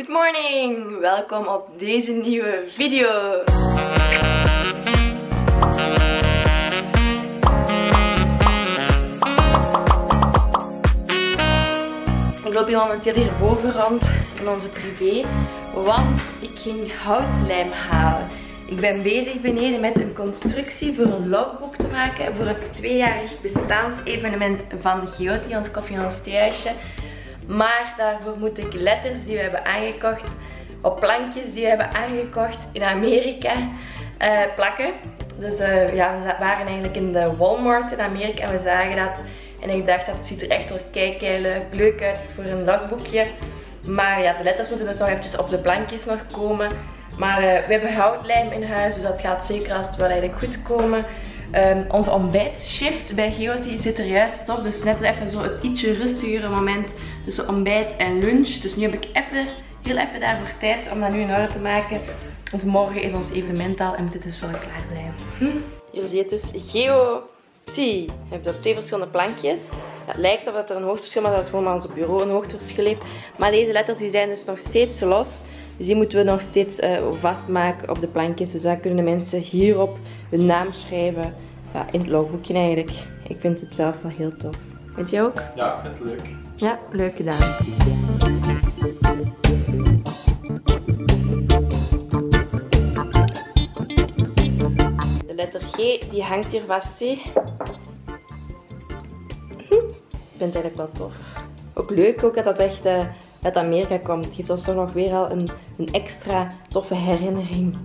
Good morning! Welkom op deze nieuwe video. Ik loop hier momenteel hierboven rond in onze privé, want ik ging houtlijm halen. Ik ben bezig beneden met een constructie voor een logboek te maken voor het tweejarig bestaansevenement van Geoti, ons koffie- en. Maar daarvoor moet ik letters die we hebben aangekocht op plankjes die we hebben aangekocht in Amerika uh, plakken. Dus uh, ja, we waren eigenlijk in de Walmart in Amerika en we zagen dat. En ik dacht dat het ziet er echt wel kijk leuk uit voor een dagboekje. Maar ja, de letters moeten dus nog eventjes op de plankjes nog komen. Maar uh, we hebben houtlijm in huis, dus dat gaat zeker als het wel eigenlijk goed komen. Um, onze ontbijtshift bij Geoti zit er juist op. Dus net even zo het ietsje rustigere moment tussen ontbijt en lunch. Dus nu heb ik even, heel even daarvoor tijd om dat nu in orde te maken. Want morgen is ons evenement al en moet het dus wel klaar zijn. Hm? Je ziet dus Geoti. Je hebt op twee verschillende plankjes. Het lijkt alsof er een hoogteverschil, maar dat is gewoon maar ons bureau een hoogteverschil heeft. Maar deze letters die zijn dus nog steeds los. Dus die moeten we nog steeds uh, vastmaken op de plankjes. Dus dan kunnen mensen hierop hun naam schrijven. Ja, in het logboekje eigenlijk. Ik vind het zelf wel heel tof. Vind je ook? Ja, ik vind het leuk. Ja, leuk gedaan. De letter G die hangt hier vast, zie. Ik vind het eigenlijk wel tof. Ook leuk ook dat dat echt uh, uit Amerika komt. Het geeft ons toch nog weer al een, een extra toffe herinnering.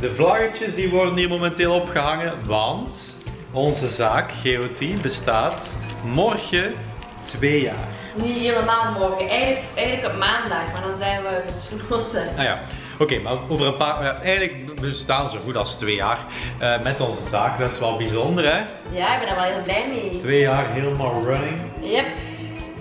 De vlaggetjes die worden hier momenteel opgehangen, want onze zaak GOT bestaat morgen twee jaar. Niet helemaal morgen, eigenlijk, eigenlijk op maandag, maar dan zijn we gesloten. Ah ja. Oké, maar over een paar... Ja, eigenlijk bestaan zo goed als twee jaar uh, met onze zaak. Dat is wel bijzonder, hè? Ja, ik ben er wel heel blij mee. Twee jaar helemaal running. Yep.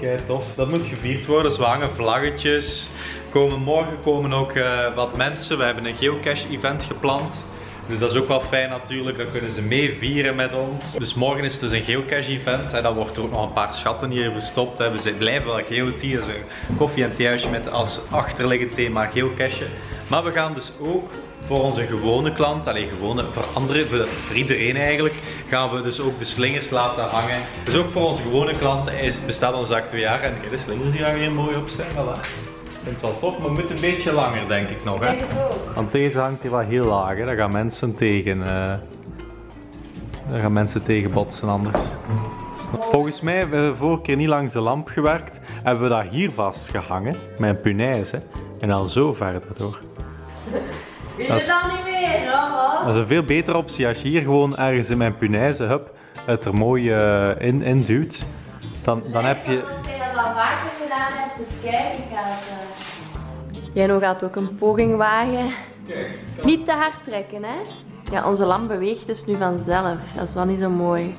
Kijk, tof. Dat moet gevierd worden. Dus we hangen vlaggetjes. Komen morgen komen ook uh, wat mensen. We hebben een geocache event gepland. Dus dat is ook wel fijn natuurlijk, dan kunnen ze mee vieren met ons. Dus morgen is het dus een geocache event. Hè. Dan wordt er ook nog een paar schatten hier verstopt. Hè. We blijven wel geotie, dat is een koffie- en theehuisje met als achterliggend thema geocache. Maar we gaan dus ook voor onze gewone klant, alleen gewone, voor anderen, voor, iedereen eigenlijk, gaan we dus ook de slingers laten hangen. Dus ook voor onze gewone klanten is, bestaat onze zaak twee jaar en de slingers die weer mooi op zijn. Voilà. Vind het wel tof, maar het moet een beetje langer denk ik nog. Hè? Ik het ook. Want deze hangt hier wel heel laag, hè? daar gaan mensen tegen. Uh, daar gaan mensen tegen botsen anders. Volgens mij hebben we de vorige keer niet langs de lamp gewerkt. Hebben we dat hier vast gehangen met een punaise. En dan zo verder door. Wil je het dan niet meer? Oh, Dat is een veel betere optie als je hier gewoon ergens in mijn punaise hup, het er mooi uh, in, in duwt. Dan, dan heb je... Ik heb dat al vaker gedaan hebt, dus kijk, ik Jij gaat ook een poging wagen. Kijk, Niet te hard trekken, hè? Ja, onze lamp beweegt dus nu vanzelf. Dat is wel niet zo mooi.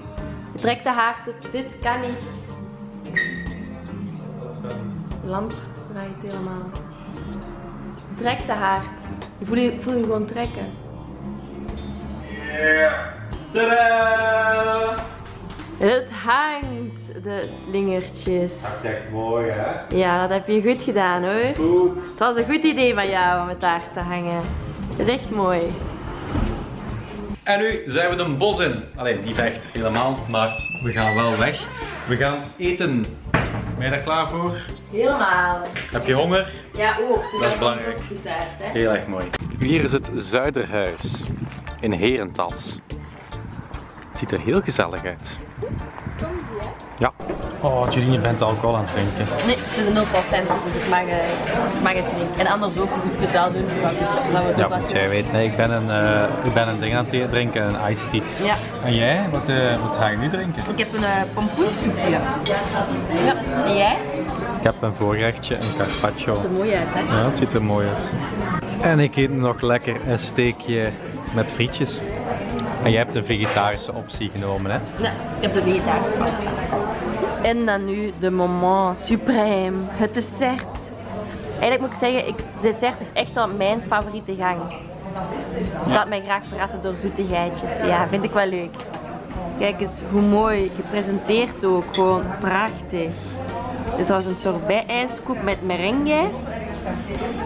Je trekt te hard, dit, kan niet. De lamp draait helemaal. Trek te hard. Ik voel je, voel je gewoon trekken. Yeah. Tadaa! Het hangt, de slingertjes. Dat is echt mooi, hè? Ja, dat heb je goed gedaan hoor. Goed. Het was een goed idee van jou om het daar te hangen. Het is echt mooi. En nu zijn we een bos in. Alleen niet echt helemaal, maar we gaan wel weg. We gaan eten. Ben je daar klaar voor? Helemaal. Heb je honger? Ja, ook. Dus Dat is belangrijk. goed uit, hè? Heel erg mooi. Hier is het Zuiderhuis in Herentals. Het ziet er heel gezellig uit. Ja. Oh, Julie, je bent alcohol aan het drinken. Nee, het is een 0%, dus ik mag, uh, ik mag het drinken. En anders ook, moet ik het wel doen. Dat we het Ja, want jij weet, nee, ik ben een, uh, ik ben een ding aan het drinken, een iced tea. Ja. En jij, wat, uh, wat ga je nu drinken? Ik heb een uh, pompoen. Ja. ja. En jij? Ik heb een voorgerechtje, een carpaccio. Het ziet er mooi uit, hè? Ja, het ziet er mooi uit. En ik eet nog lekker een steekje met frietjes. En jij hebt een vegetarische optie genomen, hè? Ja, ik heb de vegetarische pasta. En dan nu de moment suprême, het dessert. Eigenlijk moet ik zeggen, ik, dessert is echt wel mijn favoriete gang. Ik laat mij graag verrassen door zoetigheidjes. Ja, vind ik wel leuk. Kijk eens hoe mooi gepresenteerd ook. Gewoon prachtig. Dit is als een sorbet-ijskoek met merengue.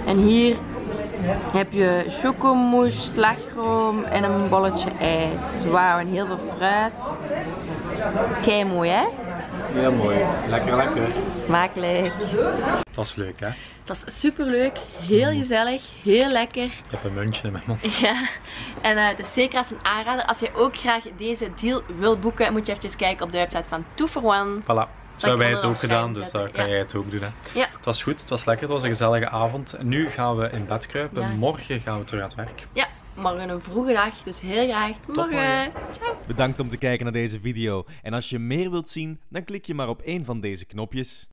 En hier heb je chocomousse, slagroom en een bolletje ijs. Wauw, en heel veel fruit. Kei mooi hè? Heel mooi. Lekker, lekker. Smakelijk. Dat is leuk hè? Dat is super leuk, heel gezellig, heel lekker. Ik heb een muntje in mijn mond. Ja, en uh, het is zeker als een aanrader. Als je ook graag deze deal wil boeken, moet je even kijken op de website van 2 for One. Voilà. Zo hebben wij het ook gedaan, dus dan kan jij het ook doen. Hè. Ja. Het was goed, het was lekker, het was een gezellige avond. En nu gaan we in bed kruipen. Morgen gaan we terug aan het werk. Ja, morgen een vroege dag, dus heel graag. Morgen. Ciao. Bedankt om te kijken naar deze video. En als je meer wilt zien, dan klik je maar op een van deze knopjes.